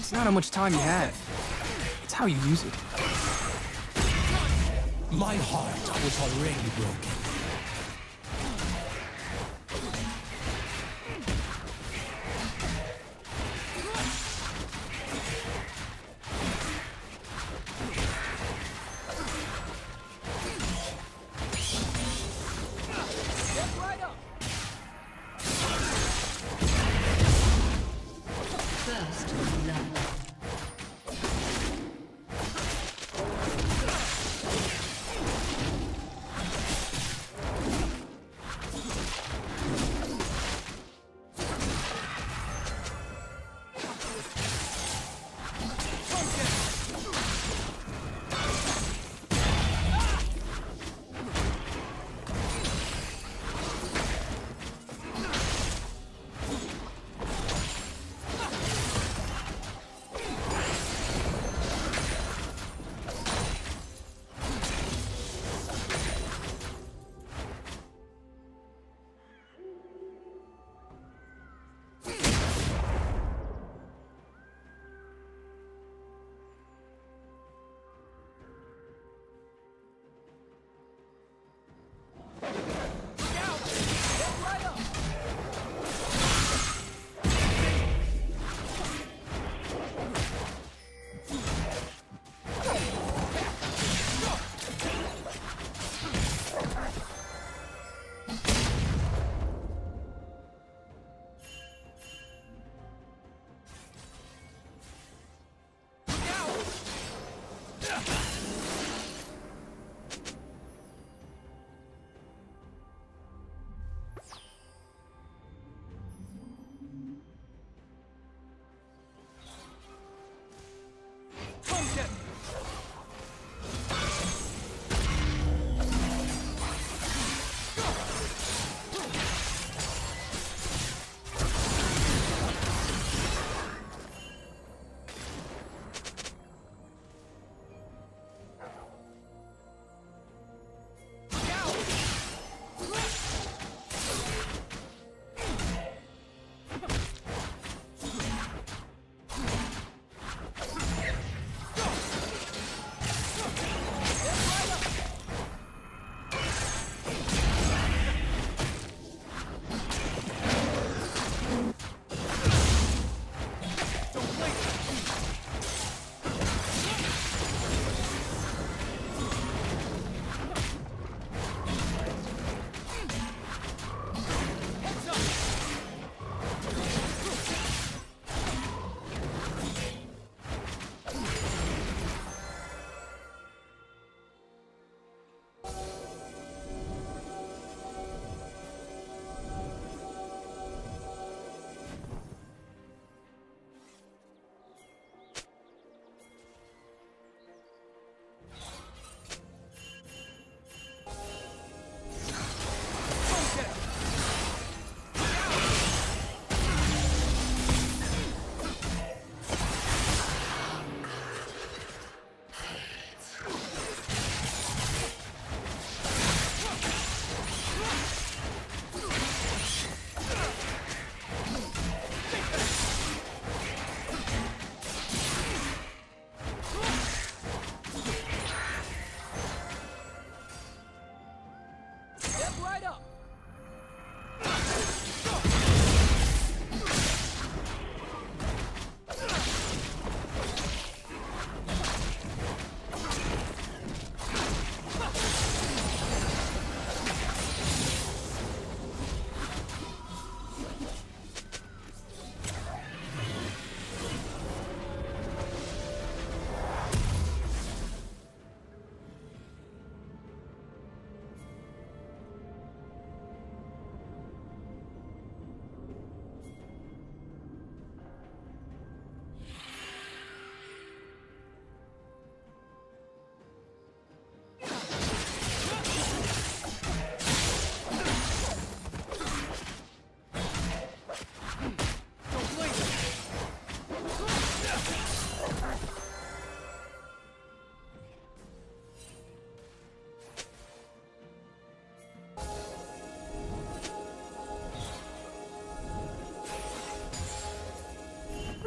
It's not how much time you have. It's how you use it. My heart was already broken.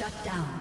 Shut down.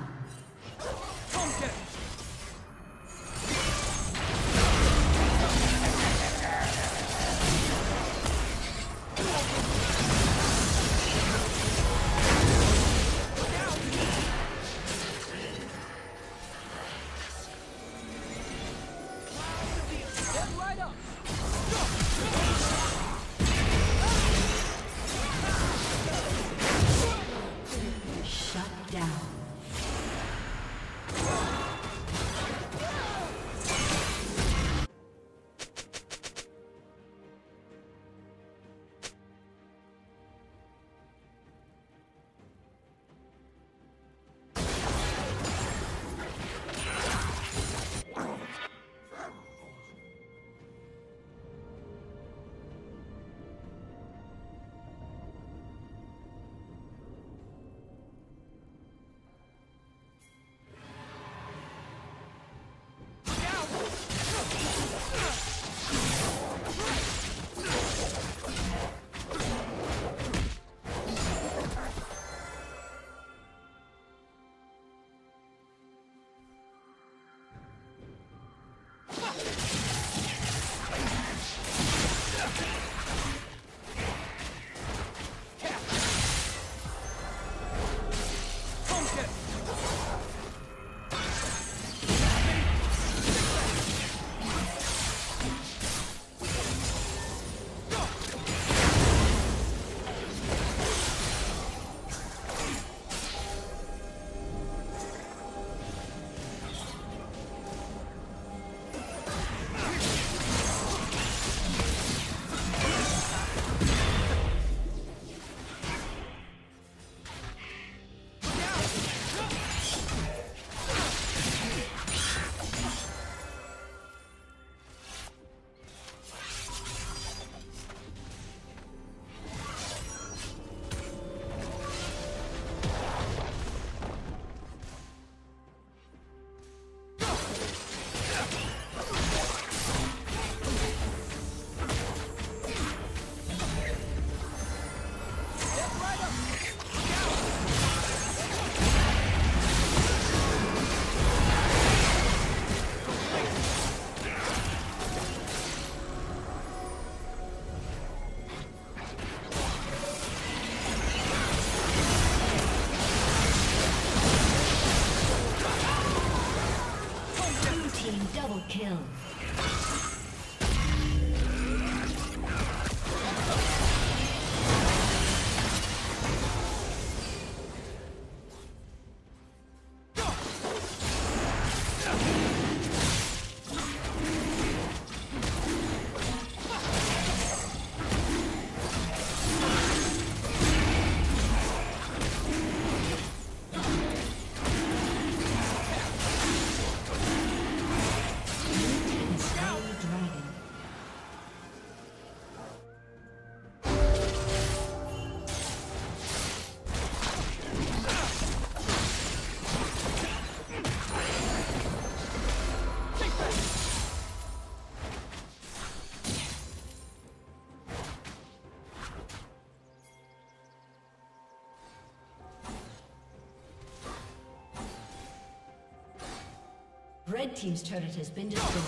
Red Team's turret has been destroyed.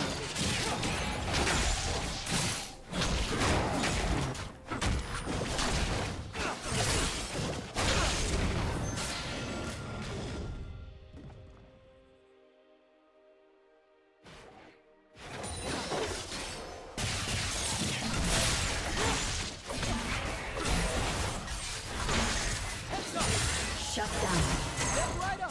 Shut down. Rampage.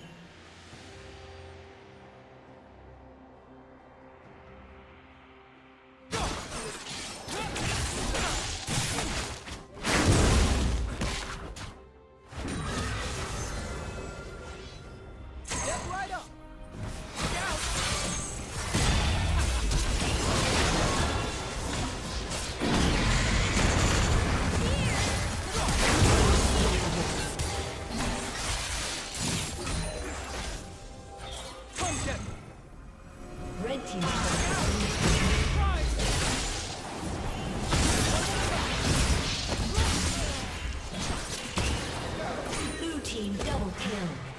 Kill.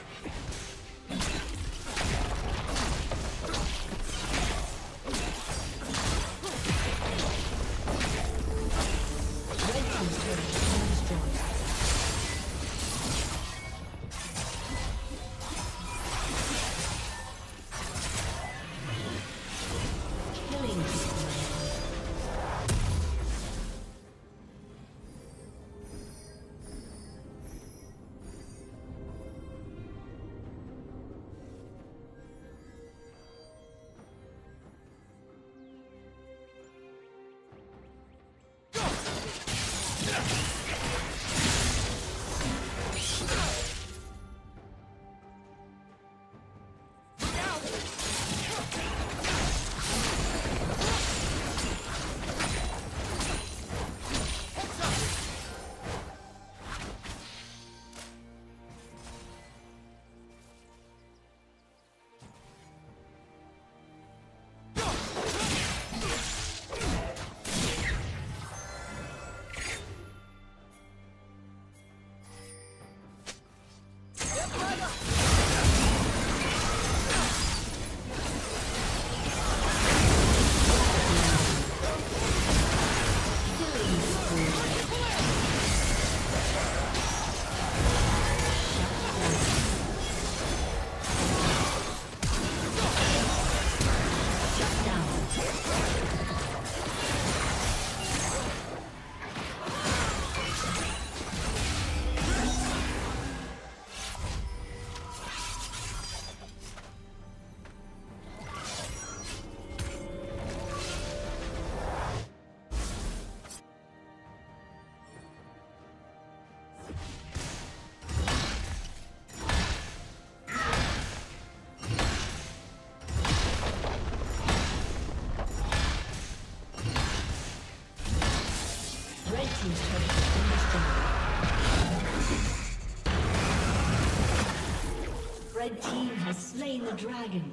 Dragon.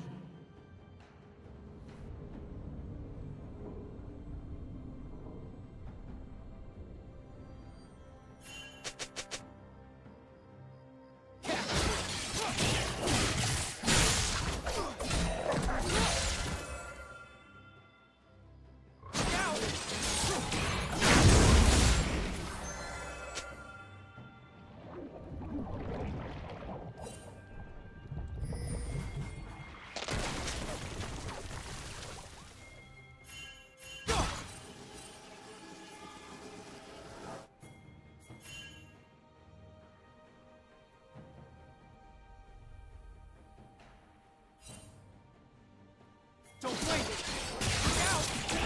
Don't blink!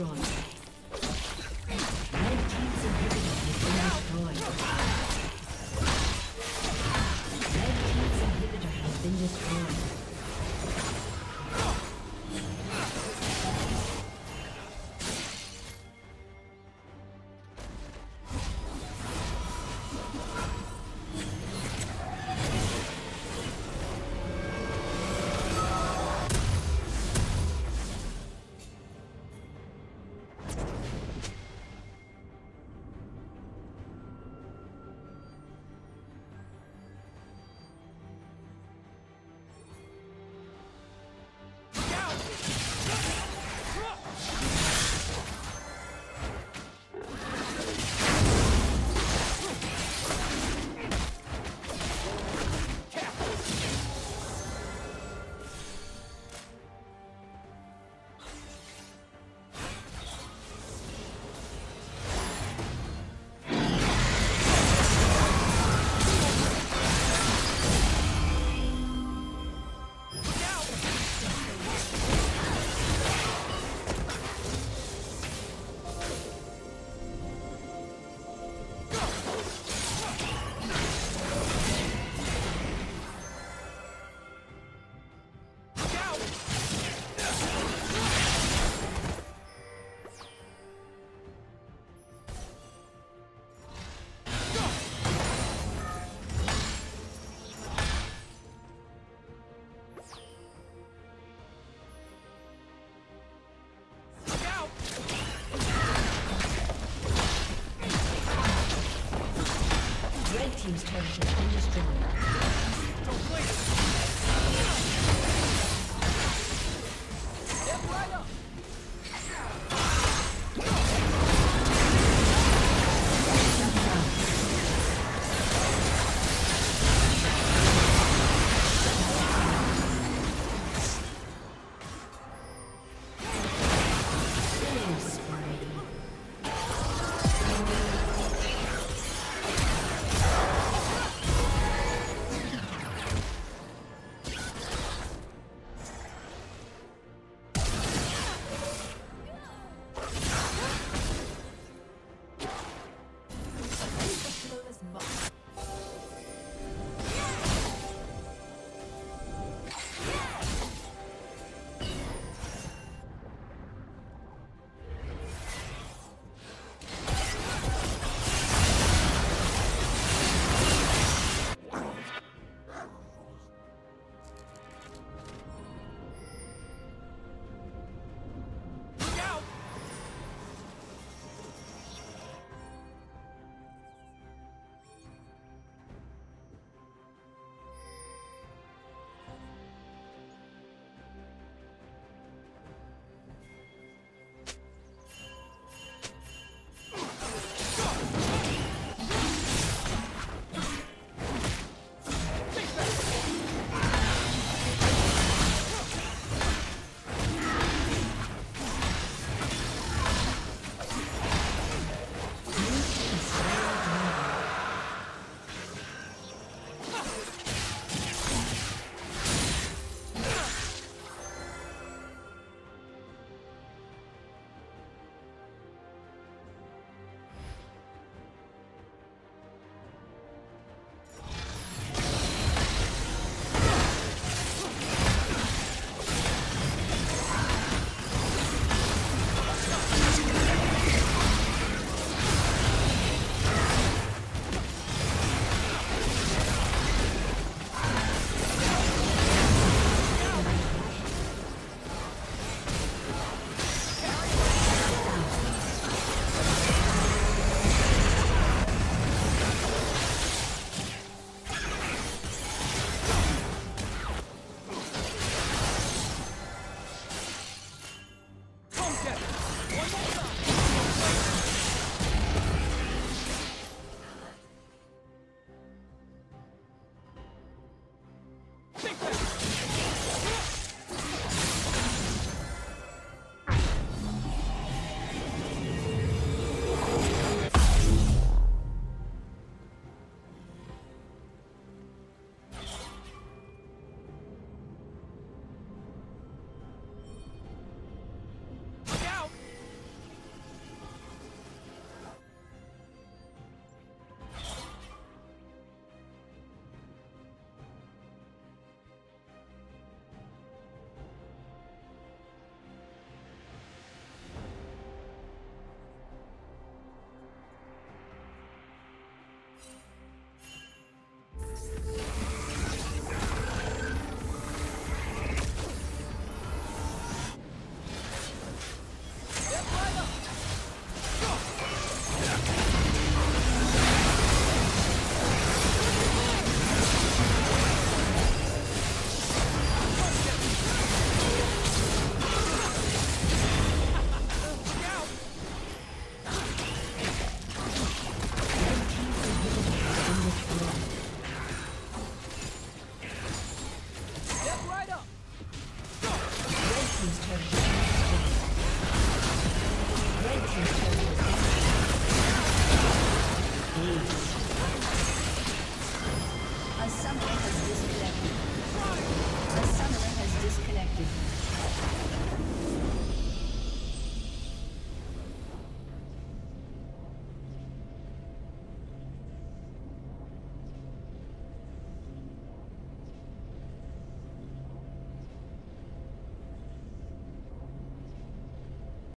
destroyed.